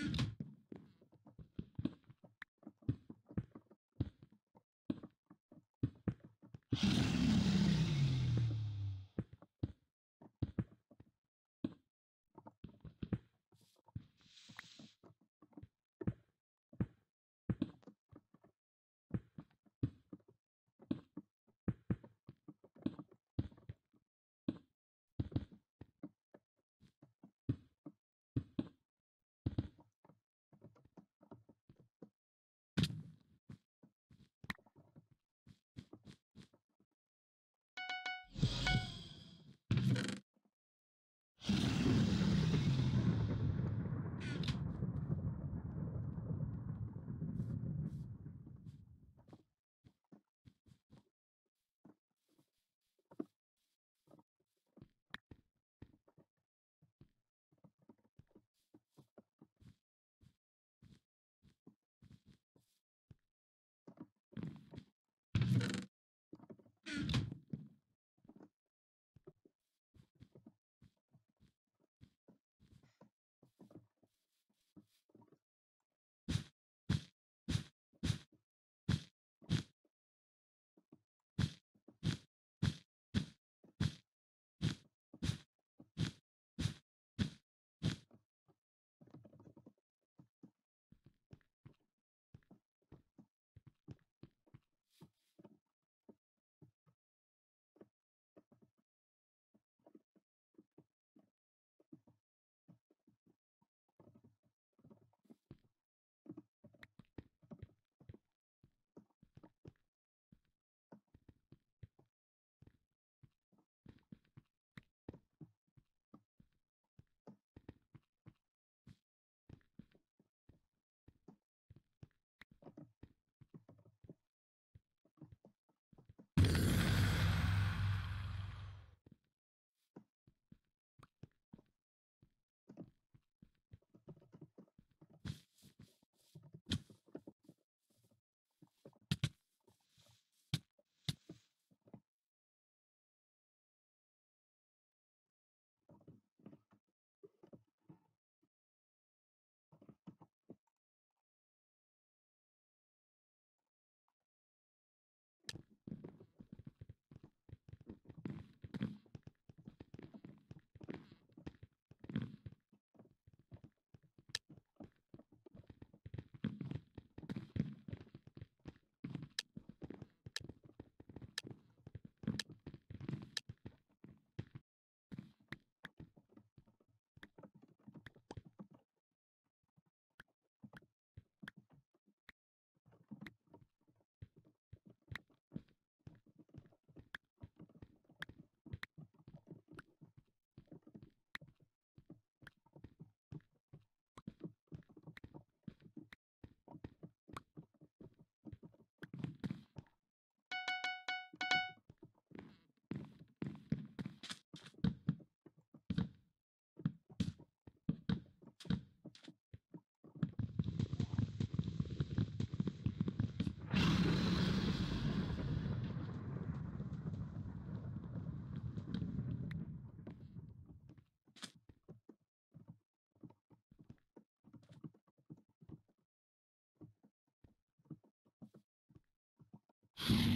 you Mm-hmm.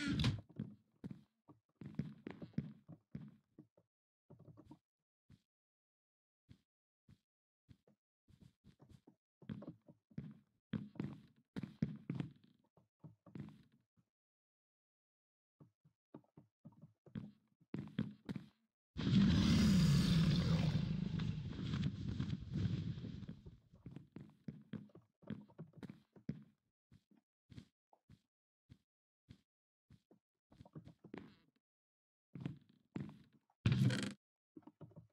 Mm-hmm.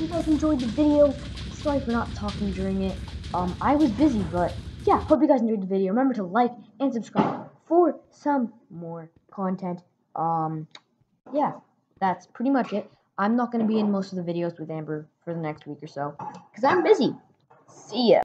You guys enjoyed the video. Sorry for not talking during it. Um, I was busy, but yeah, hope you guys enjoyed the video. Remember to like and subscribe for some more content. Um, yeah, that's pretty much it. I'm not going to be in most of the videos with Amber for the next week or so because I'm busy. See ya.